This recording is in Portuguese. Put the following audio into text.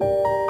Música